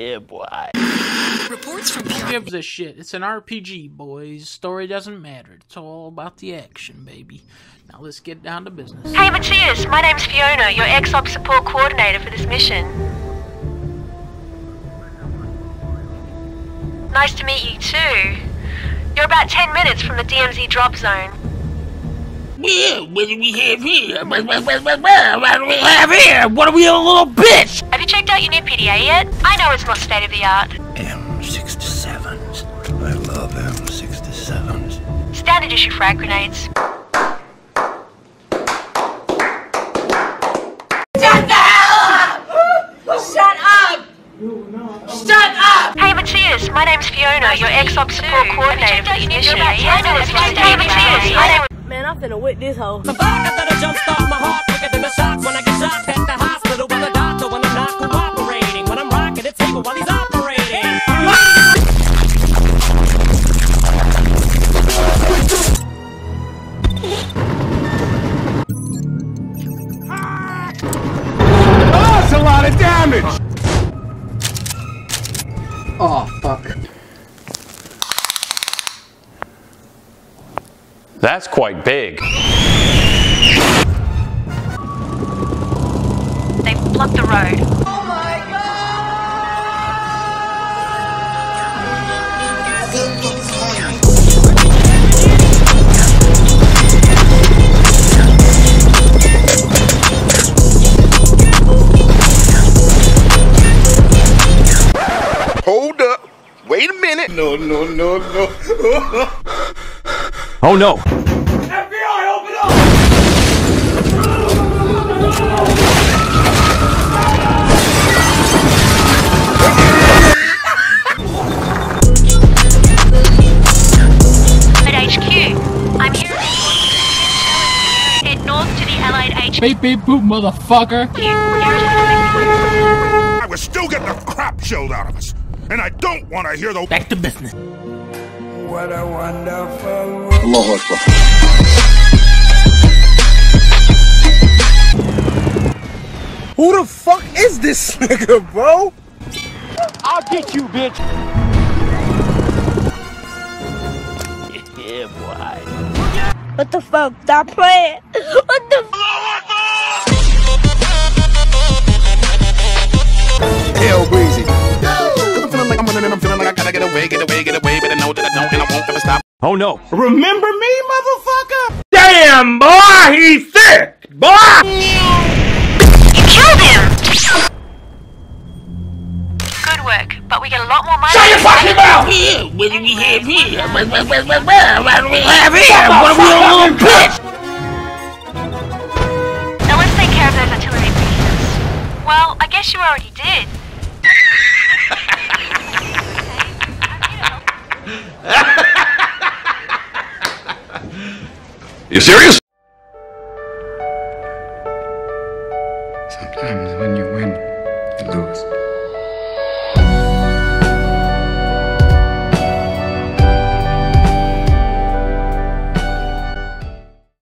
Yeah, boy. Reports from Who gives a shit? It's an RPG, boys. Story doesn't matter. It's all about the action, baby. Now let's get down to business. Hey Mattias, my name's Fiona, your ex-op support coordinator for this mission. Nice to meet you too. You're about 10 minutes from the DMZ drop zone. Yeah, what do we have here? What, what, what, what, what do we have here? What are we, a little bitch? Have you checked out your new PDA yet? I know it's not state of the art. M67s. I love M67s. Standard issue frag grenades. Shut the hell up! Shut up! Shut up! Hey Mattias, my name's Fiona, your ex-op support coordinator for this mission. I know it's not Hey Mattias, my name Man, I'm finna whip this hoe. Of damage! Oh, fuck. That's quite big. They've blocked the road. Oh Hold Wait a minute. No, no, no, no. Oh no! FBI, open up! At HQ, I'm here. Head north to the Allied HQ. Beep beep boop, motherfucker. We're still getting the crap shelled out of us. And I don't want to hear the. Back to business. What a wonderful Allahu Akbar. Who the fuck is this nigga, bro? I'll get you, bitch! Yeah, boy. What the fuck? Stop playing. What the feeling like I gotta get away, get away, get away, but I know that I don't and I won't ever stop. Oh no! Remember me, motherfucker? Damn, boy, he's sick, boy! You killed him! Good work, but we get a lot more money. Shut your fucking mouth! Yeah, what do we have here? What, what, what, what, what, what do we have here? What are we, a little bitch? Now let's take care of those artillery pieces. Well, I guess you already did. You serious? Sometimes when you win, you lose.